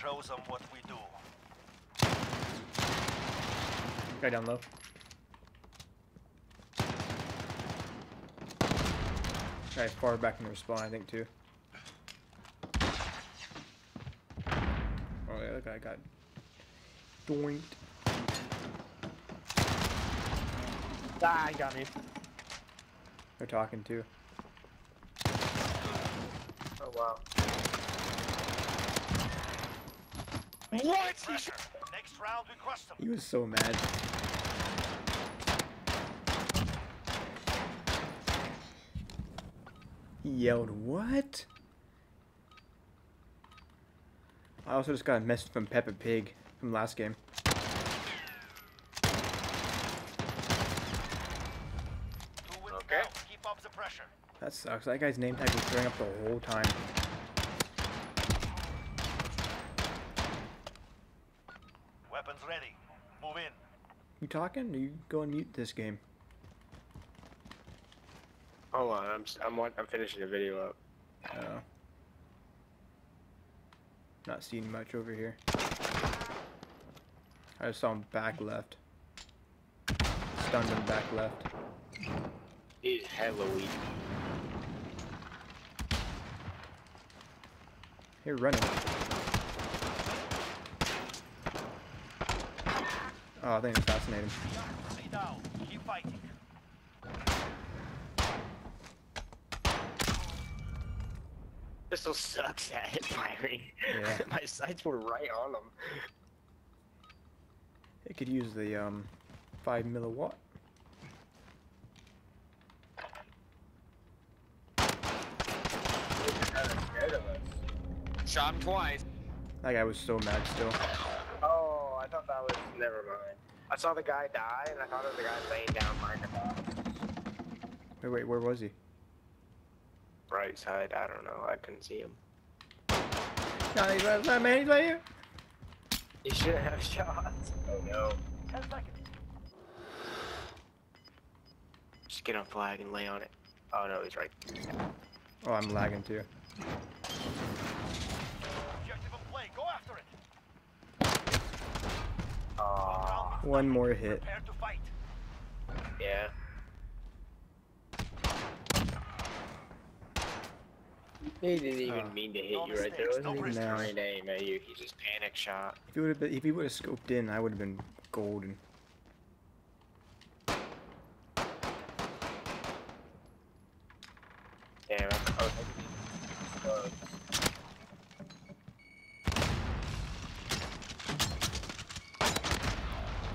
show them what we do. Guy down low. Guy far back in the spawn, I think, too. Oh, yeah, that guy got doinked. Ah, he got me. They're talking, too. Oh, wow. What? Next round we crush them. He was so mad. He yelled, what? I also just got a message from Peppa Pig from last game. Okay. Keep up the pressure. That sucks. That guy's name tag was throwing up the whole time. You talking? Or you go and mute this game? Hold on, I'm I'm I'm finishing the video up. Oh. Not seeing much over here. I just saw him back left. Stunned him back left. He's hella weak. Here, running. Oh, I think it's fascinating. Stay down. Keep fighting. Pistol sucks at hip firing. Yeah. My sights were right on them. It could use the um, five milliwatt. Shot him twice. That guy was so mad still. Oh, I thought that was. Never mind. I saw the guy die, and I thought it was the guy laying down behind the. Wait, wait, where was he? Right side. I don't know. I couldn't see him. No, he's right, right, man, he's right here. He shouldn't have shot. Oh no. Ten seconds. Just get on flag and lay on it. Oh no, he's right. Oh, I'm lagging too. Objective in play. Go after it. Oh, One more hit. Prepare to fight. yeah. He didn't even Oh. mean to hit No you right there. mistakes, It no wasn't even trying to aim at you. He just panic shot. If he would have, if he would have scoped in, I would have been golden. Damn. Oh, I was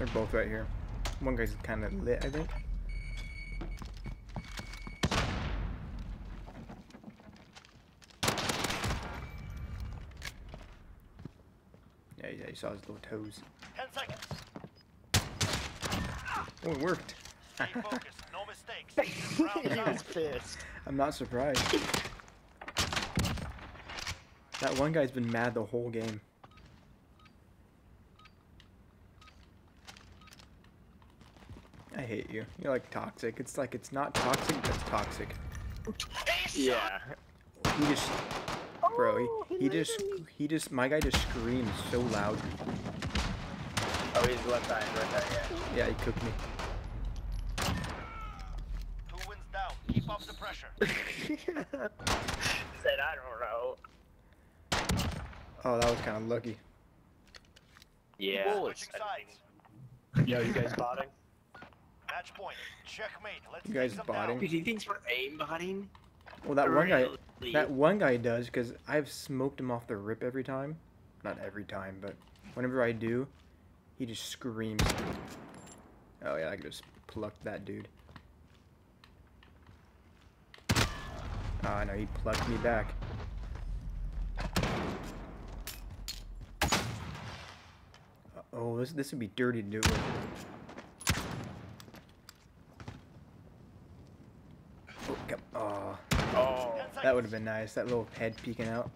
They're both right here. One guy's kind of lit, I think. Yeah, yeah, you saw his little toes. Ten seconds. Oh, it worked. Stay focused. No mistakes. He was pissed. I'm not surprised. That one guy's been mad the whole game. Hate you. You're like toxic. It's like it's not toxic, but it's toxic. Yeah. He just, bro, he, he just, he just, my guy just screams so loud. Oh, he's left side right there. Yeah, he cooked me. Two wins down. Keep up the pressure. Yeah. Said I don't know. Oh, that was kind of lucky. Yeah. Yo, you guys botting? Match point. Checkmate. Let's You guys take them botting? Dude, he thinks we're aimbotting? Well, that one guy, that one guy does, because I've smoked him off the rip every time. Not every time, but whenever I do, he just screams. Oh yeah, I could just pluck that dude. Oh, no, he plucked me back. Uh, Oh, this this would be dirty to do it with. Come, oh, Oh. That would have been nice. That little head peeking out.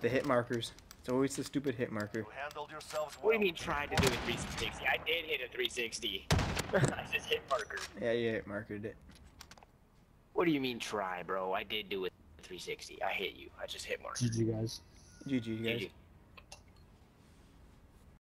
The hit markers. It's always the stupid hit marker. You handled yourselves well. What do you mean trying to do a 360? I did hit a 360. I just hit marker. Yeah, you hit markered it. What do you mean try, bro? I did do a 360. I hit you. I just hit Mark. GG guys. GG, guys. GG.